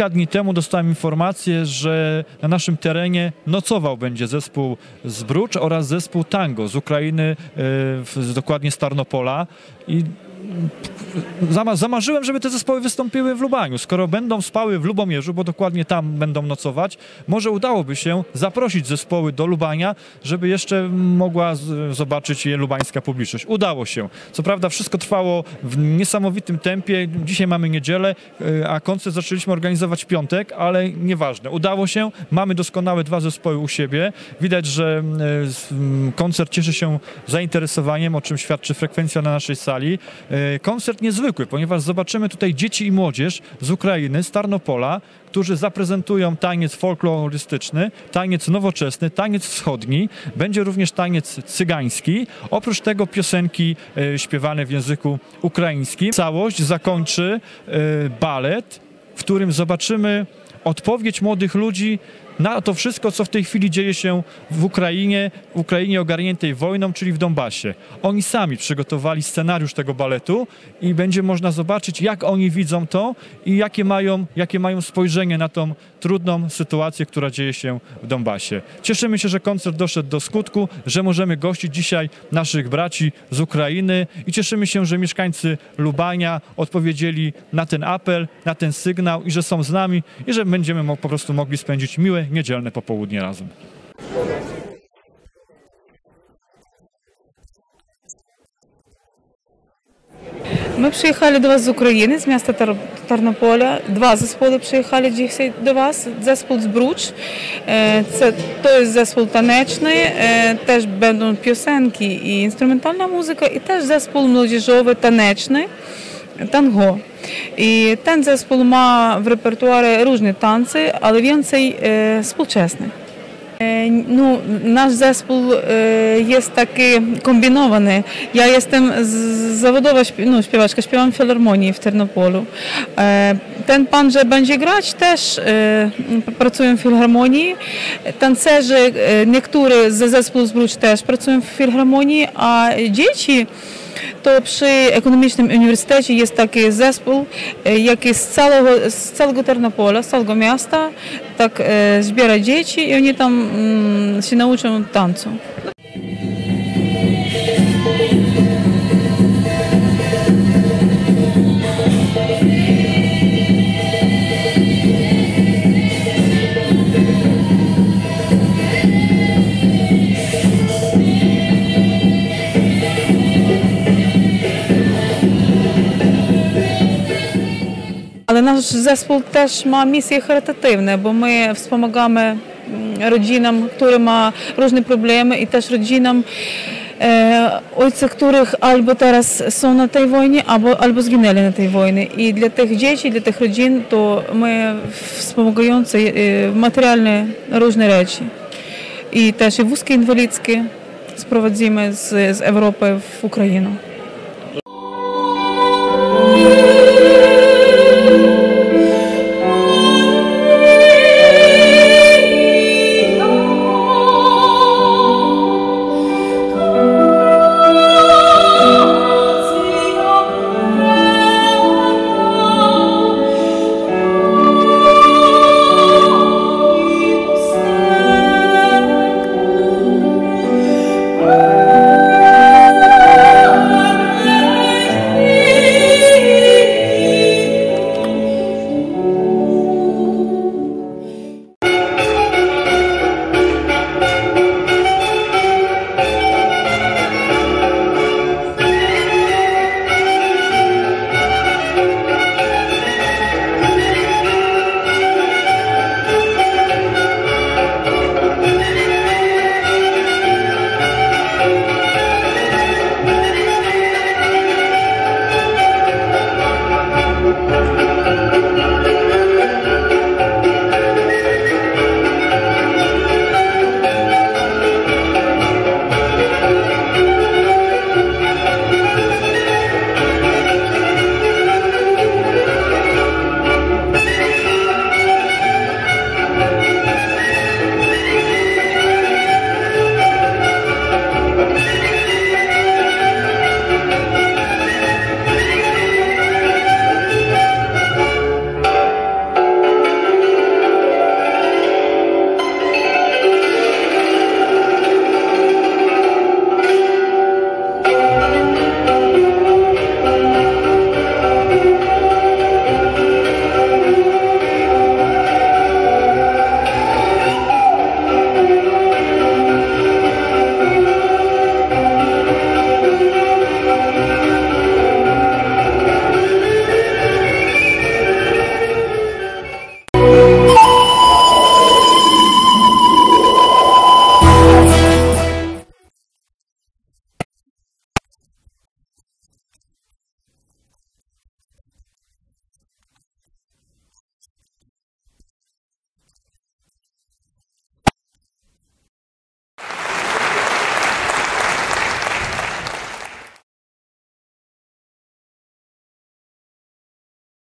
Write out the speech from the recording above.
Kilka dni temu dostałem informację, że na naszym terenie nocował będzie zespół z Brucz oraz zespół Tango z Ukrainy, e, dokładnie z Tarnopola. I zama- zamarzyłem, żeby te zespoły wystąpiły w Lubaniu. Skoro będą spały w Lubomierzu, bo dokładnie tam będą nocować, może udałoby się zaprosić zespoły do Lubania, żeby jeszcze mogła zobaczyć je lubańska publiczność. Udało się. Co prawda wszystko trwało w niesamowitym tempie. Dzisiaj mamy niedzielę, y, a koncert zaczęliśmy organizować piątek, ale nieważne. Udało się. Mamy doskonałe dwa zespoły u siebie. Widać, że y, koncert cieszy się zainteresowaniem, o czym świadczy frekwencja na naszej sali. Y, Koncert niezwykły, ponieważ zobaczymy tutaj dzieci i młodzież z Ukrainy, z Tarnopola, którzy zaprezentują taniec folklorystyczny, taniec nowoczesny, taniec wschodni. Będzie również taniec cygański. Oprócz tego piosenki e, śpiewane w języku ukraińskim. Całość zakończy e, balet, w którym zobaczymy odpowiedź młodych ludzi na to wszystko, co w tej chwili dzieje się w Ukrainie, w Ukrainie ogarniętej wojną, czyli w Donbasie. Oni sami przygotowali scenariusz tego baletu i będzie można zobaczyć, jak oni widzą to i jakie mają, jakie mają spojrzenie na tą trudną sytuację, która dzieje się w Donbasie. Cieszymy się, że koncert doszedł do skutku, że możemy gościć dzisiaj naszych braci z Ukrainy i cieszymy się, że mieszkańcy Lubania odpowiedzieli na ten apel, na ten sygnał i że są z nami i że będziemy po prostu mogli spędzić miłe niedzielne popołudnie razem. Ми приїхали до вас з України, з міста Тар- Тарнополя. Два зесполи приїхали dzisiaj до вас. Зеспол з Бруч. Е, Це той зеспол танечний, е, теж będą piosenki і інструментальна музика, і теж зеспол молодіжовий танечний. E. E, e, jest taki kombinowany. Ja jestem z- zawodowa śpi- no, śpiewaczka, śpiewam w filharmonii w Ternopolu. E, Ten pan, że będzie grać, też e, pracują w filharmonii. Tancerze, e, niektórzy ze zespołu z Brucz też pracują w filharmonii, a dzieci to przy Ekonomicznym Uniwersytecie jest taki zespół, e, jaki z całego, z całego Ternopola, z całego miasta, tak e, zbiera dzieci i oni tam mm, się nauczą tańcu. Ale nasz zespół też ma misje charytatywne, bo my wspomagamy mm, rodzinom, które ma różne problemy i też rodzinom e, ojcy, których albo teraz są na tej wojnie, albo, albo zginęli na tej wojnie. I dla tych dzieci, dla tych rodzin to my wspomagający e, materialne różne rzeczy. I też i wózki inwalidzkie sprowadzimy z, z Europy w Ukrainę.